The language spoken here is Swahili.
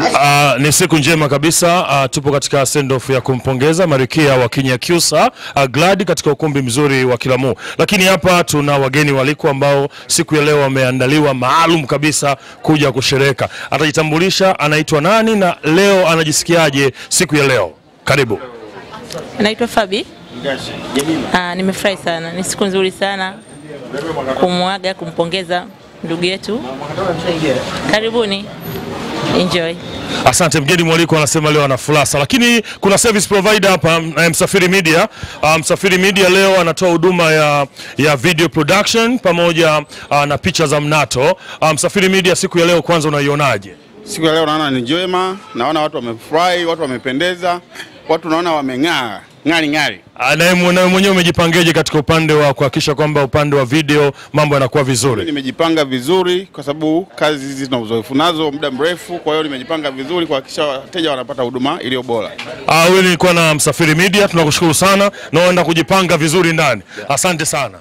Uh, ni siku njema kabisa. Uh, tupo katika send off ya kumpongeza Marikia wa Kinyakyusa uh, Glad katika ukumbi mzuri wa Kilamu, lakini hapa tuna wageni waliko ambao siku ya leo wameandaliwa maalum kabisa kuja kushereka. Atajitambulisha anaitwa nani na leo anajisikiaje siku ya leo. Karibu. Anaitwa Fabi. Ah, nimefurahi sana, ni siku nzuri sana kumwaga, kumpongeza ndugu yetu. Karibuni, enjoy. Asante. Mgeni mwaliko anasema leo ana furasa, lakini kuna service provider hapa eh, Msafiri Media. Uh, Msafiri Media leo anatoa huduma ya, ya video production pamoja uh, na picha za mnato. Uh, Msafiri Media siku ya leo kwanza unaionaje? Siku ya leo naona ni njema, naona watu wamefurahi, watu wamependeza, watu naona wameng'aa ng'ari ng'ari. Nawe mwenyewe umejipangeje katika upande wa kuhakikisha kwamba upande wa video mambo yanakuwa vizuri? Nimejipanga vizuri kwa sababu kazi hizi zina uzoefu nazo muda mrefu, kwa hiyo nimejipanga vizuri kuhakikisha wateja wanapata huduma iliyo bora. Ah, wewe nilikuwa na Msafiri Media, tunakushukuru sana na unaenda kujipanga vizuri ndani. Asante sana.